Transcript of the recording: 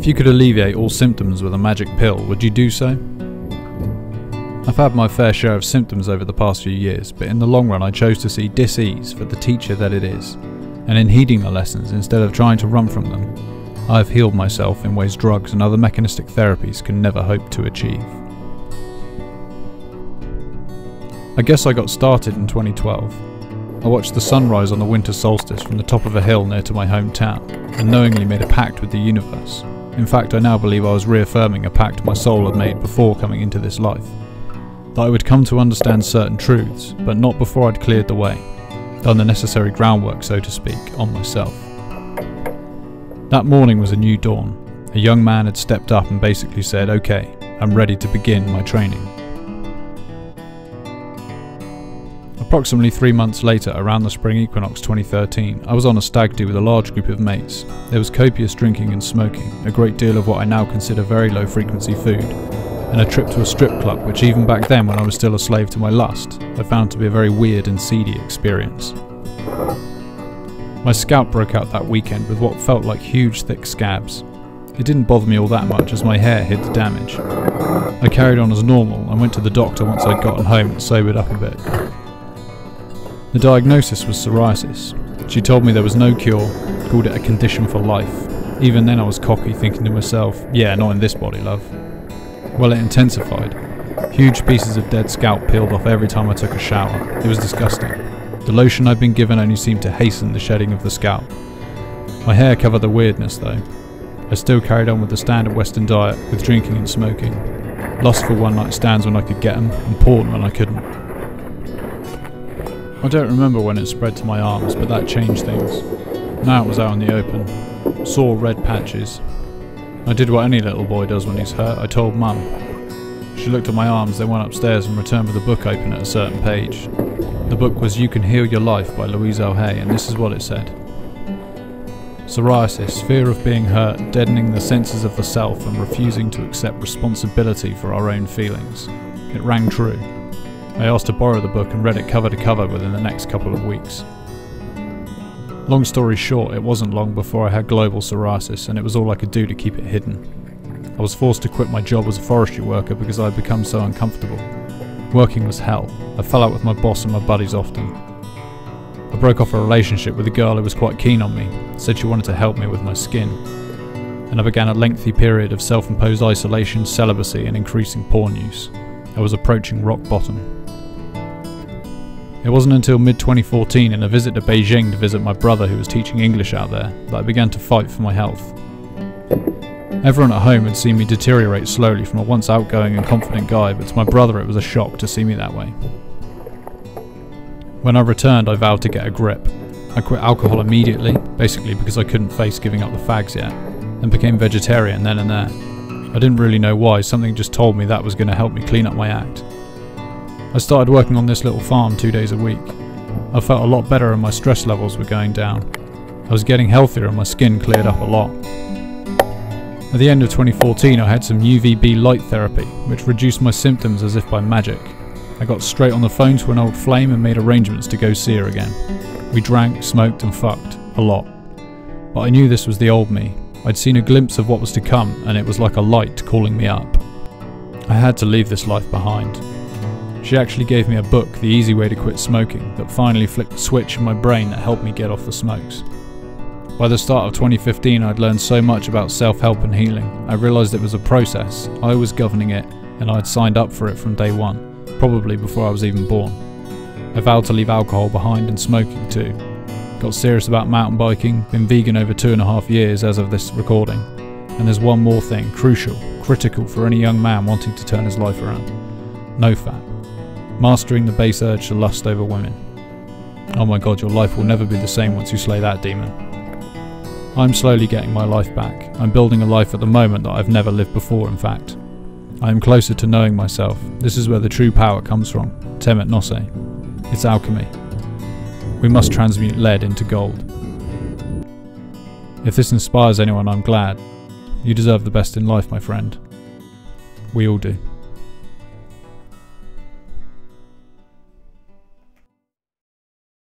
If you could alleviate all symptoms with a magic pill, would you do so? I've had my fair share of symptoms over the past few years, but in the long run I chose to see dis-ease for the teacher that it is, and in heeding the lessons instead of trying to run from them, I have healed myself in ways drugs and other mechanistic therapies can never hope to achieve. I guess I got started in 2012. I watched the sunrise on the winter solstice from the top of a hill near to my hometown, and knowingly made a pact with the universe. In fact, I now believe I was reaffirming a pact my soul had made before coming into this life. That I would come to understand certain truths, but not before I'd cleared the way, done the necessary groundwork, so to speak, on myself. That morning was a new dawn. A young man had stepped up and basically said, Okay, I'm ready to begin my training. Approximately three months later, around the spring equinox 2013, I was on a stag do with a large group of mates. There was copious drinking and smoking, a great deal of what I now consider very low frequency food, and a trip to a strip club, which even back then, when I was still a slave to my lust, I found to be a very weird and seedy experience. My scalp broke out that weekend with what felt like huge thick scabs. It didn't bother me all that much as my hair hid the damage. I carried on as normal and went to the doctor once I'd gotten home and sobered up a bit. The diagnosis was psoriasis. She told me there was no cure, called it a condition for life. Even then I was cocky, thinking to myself, yeah, not in this body, love. Well, it intensified. Huge pieces of dead scalp peeled off every time I took a shower. It was disgusting. The lotion I'd been given only seemed to hasten the shedding of the scalp. My hair covered the weirdness though. I still carried on with the standard Western diet, with drinking and smoking. Lustful one night stands when I could get them, and porn when I couldn't. I don't remember when it spread to my arms, but that changed things. Now it was out in the open. Saw red patches. I did what any little boy does when he's hurt. I told Mum. She looked at my arms, then went upstairs and returned with a book open at a certain page. The book was You Can Heal Your Life by Louise L. Hay, and this is what it said. Psoriasis, fear of being hurt, deadening the senses of the self and refusing to accept responsibility for our own feelings. It rang true. I asked to borrow the book and read it cover to cover within the next couple of weeks. Long story short, it wasn't long before I had global psoriasis and it was all I could do to keep it hidden. I was forced to quit my job as a forestry worker because I had become so uncomfortable. Working was hell. I fell out with my boss and my buddies often. I broke off a relationship with a girl who was quite keen on me, said she wanted to help me with my skin. And I began a lengthy period of self imposed isolation, celibacy, and increasing porn use. I was approaching rock bottom. It wasn't until mid 2014 in a visit to Beijing to visit my brother who was teaching English out there that I began to fight for my health. Everyone at home had seen me deteriorate slowly from a once outgoing and confident guy, but to my brother it was a shock to see me that way. When I returned, I vowed to get a grip. I quit alcohol immediately, basically because I couldn't face giving up the fags yet, and became vegetarian then and there. I didn't really know why, something just told me that was going to help me clean up my act. I started working on this little farm two days a week. I felt a lot better and my stress levels were going down. I was getting healthier and my skin cleared up a lot. At the end of 2014 I had some UVB light therapy, which reduced my symptoms as if by magic. I got straight on the phone to an old flame and made arrangements to go see her again. We drank, smoked and fucked. A lot. But I knew this was the old me. I'd seen a glimpse of what was to come and it was like a light calling me up. I had to leave this life behind. She actually gave me a book, The Easy Way to Quit Smoking, that finally flicked the switch in my brain that helped me get off the smokes. By the start of 2015, I'd learned so much about self help and healing. I realised it was a process, I was governing it, and I'd signed up for it from day one, probably before I was even born. I vowed to leave alcohol behind and smoking too. Got serious about mountain biking, been vegan over two and a half years as of this recording. And there's one more thing, crucial, critical for any young man wanting to turn his life around. NoFap mastering the base urge to lust over women. Oh my god, your life will never be the same once you slay that demon. I'm slowly getting my life back. I'm building a life at the moment that I've never lived before, in fact. I am closer to knowing myself. This is where the true power comes from. Temet Nosce. It's alchemy. We must transmute lead into gold. If this inspires anyone, I'm glad. You deserve the best in life, my friend. We all do.